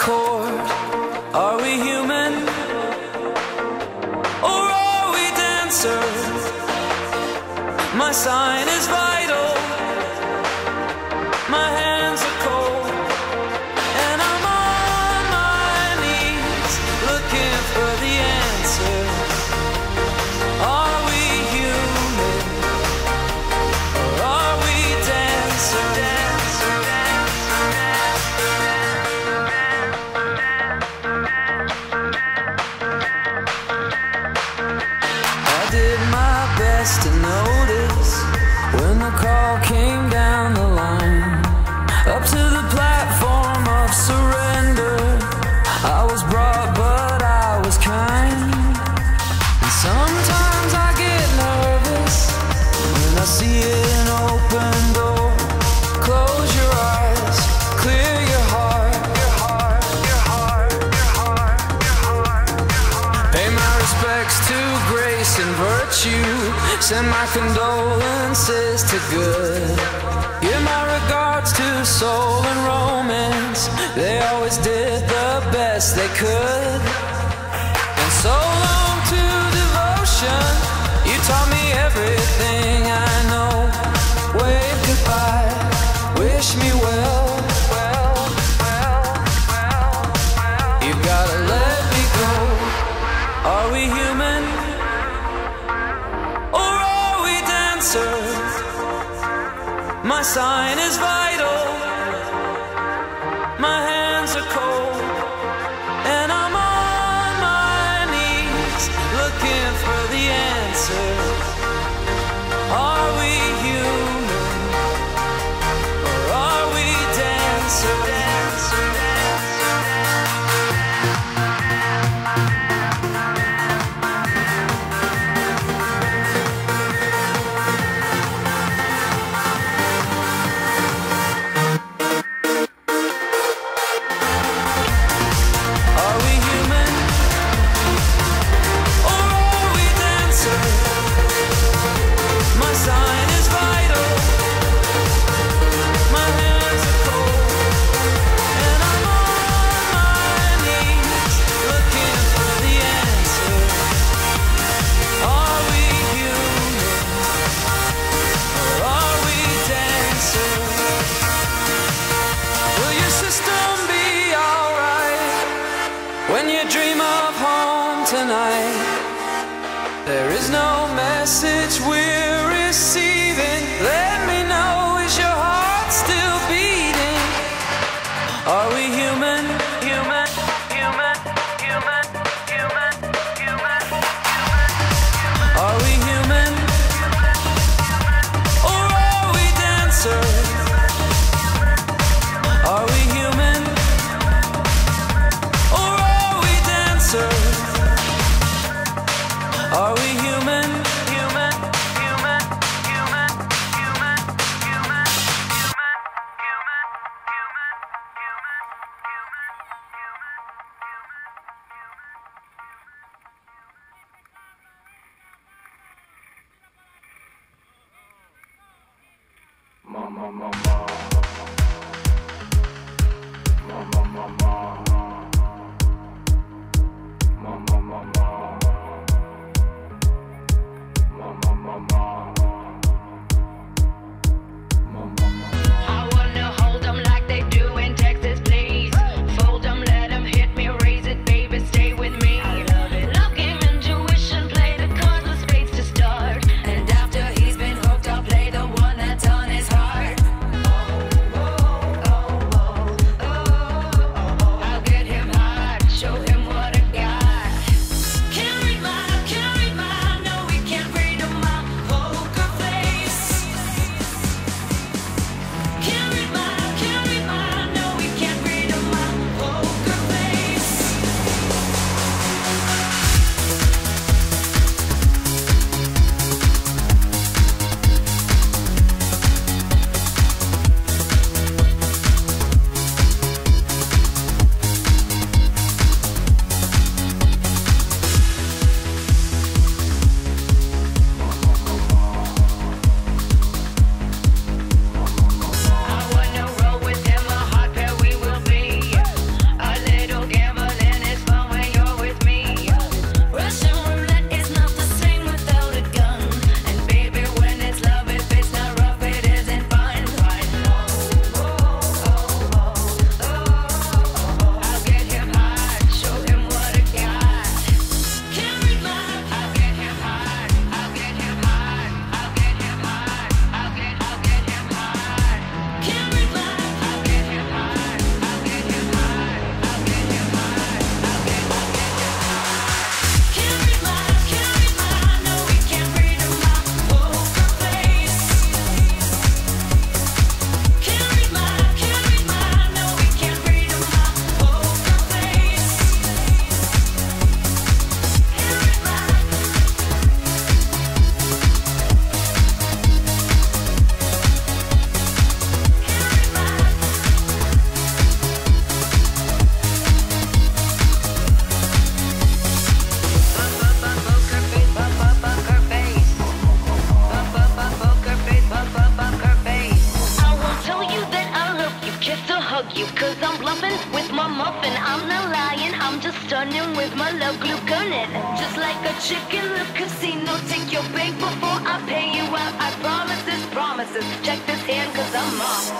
chord? Are we human? Or are we dancers? My sign is vital. My hands are cold. Send my condolences to good. Give my regards to soul and romance. They always did the best they could. And so long to devotion. You taught me. sign is vital. My hands are cold. There is no boom, boom. Check in the casino. Take your bank before I pay you out. I promise this, promises. Check this hand, cause I'm off.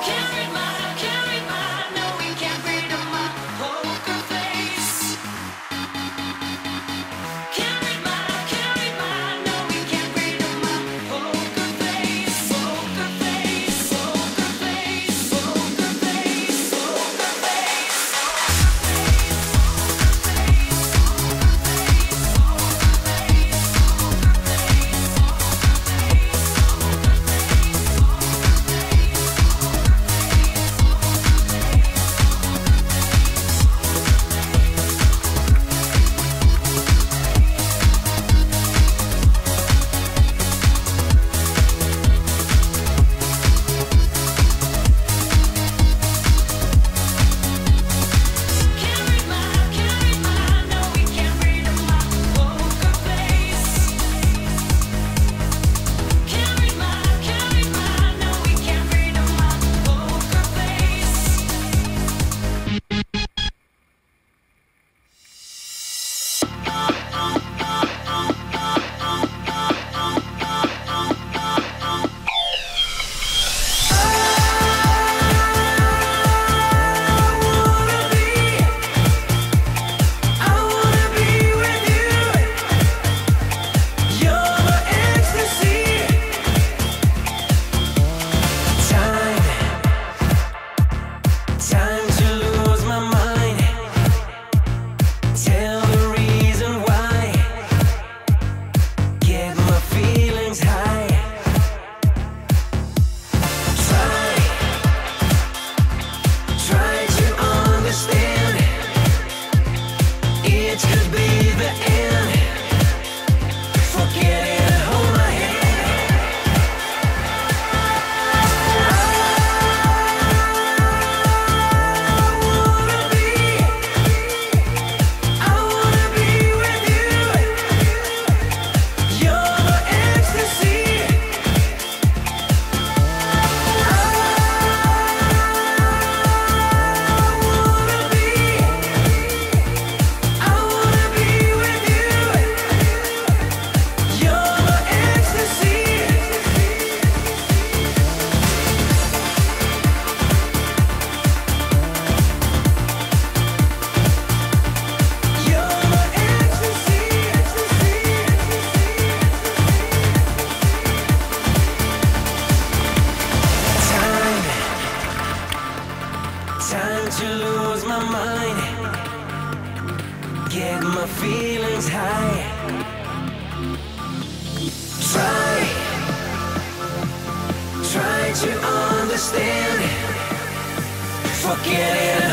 quieres